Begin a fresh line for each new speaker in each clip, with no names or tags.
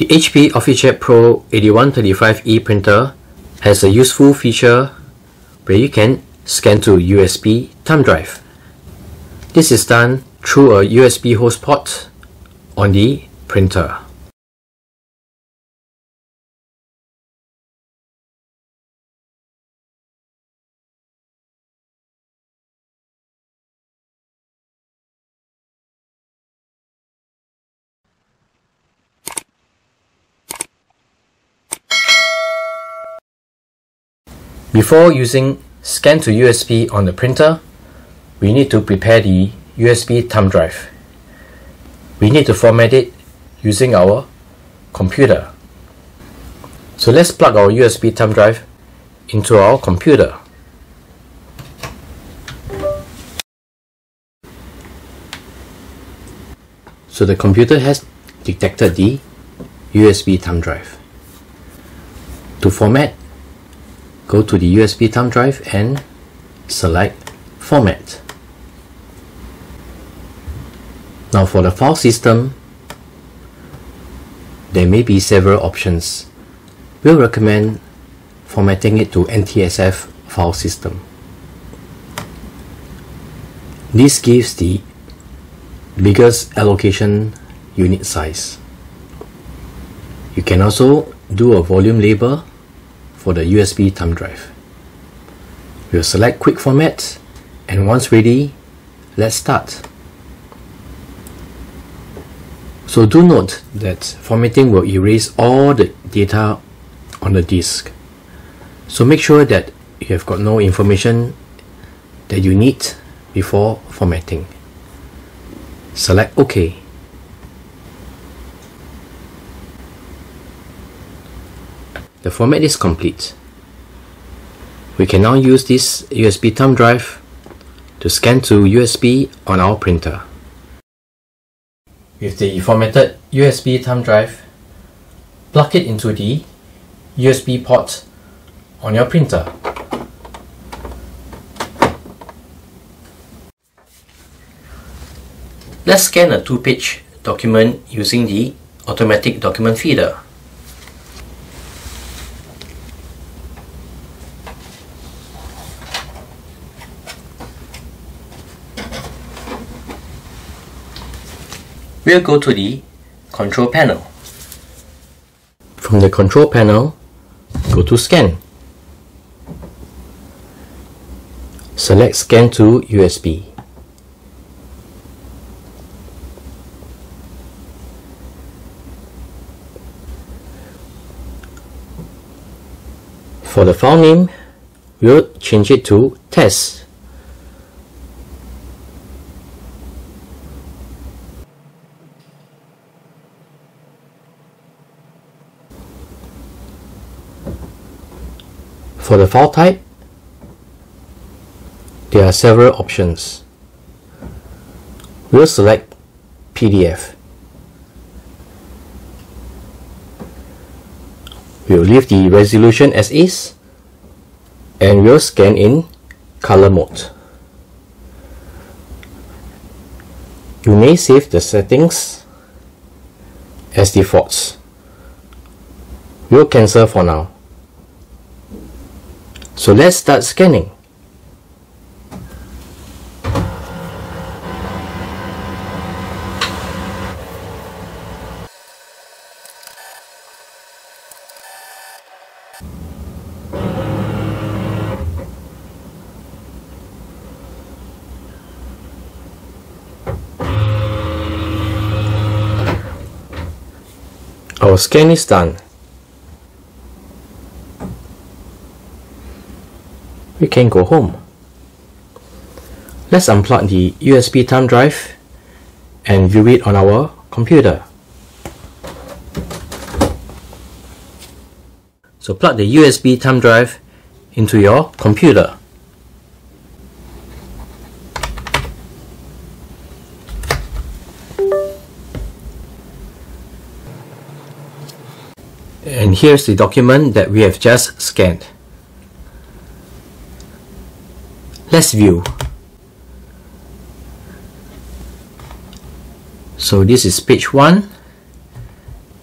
The HP OfficeJet Pro 8135E printer has a useful feature where you can scan to USB thumb drive. This is done through a USB host port on the printer. Before using scan to USB on the printer, we need to prepare the USB thumb drive. We need to format it using our computer. So let's plug our USB thumb drive into our computer. So the computer has detected the USB thumb drive. To format, go to the USB thumb drive and select Format. Now for the file system, there may be several options. We'll recommend formatting it to NTSF file system. This gives the biggest allocation unit size. You can also do a volume label for the USB thumb drive. We'll select quick format and once ready, let's start. So do note that formatting will erase all the data on the disk. So make sure that you have got no information that you need before formatting. Select OK. The format is complete. We can now use this USB thumb drive to scan to USB on our printer. With the formatted USB thumb drive, plug it into the USB port on your printer. Let's scan a two-page document using the automatic document feeder. We'll go to the control panel. From the control panel, go to scan. Select scan to USB. For the file name, we'll change it to test. For the file type, there are several options. We'll select PDF. We'll leave the resolution as is and we'll scan in color mode. You may save the settings as defaults. We'll cancel for now. So let's start scanning. Our scan is done. We can go home. Let's unplug the USB thumb drive and view it on our computer. So plug the USB thumb drive into your computer. And here's the document that we have just scanned. Let's view so this is page 1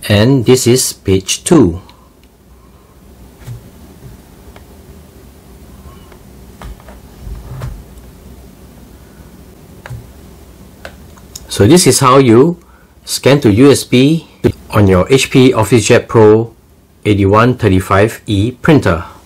and this is page 2. So this is how you scan to USB on your HP OfficeJet Pro 8135E printer.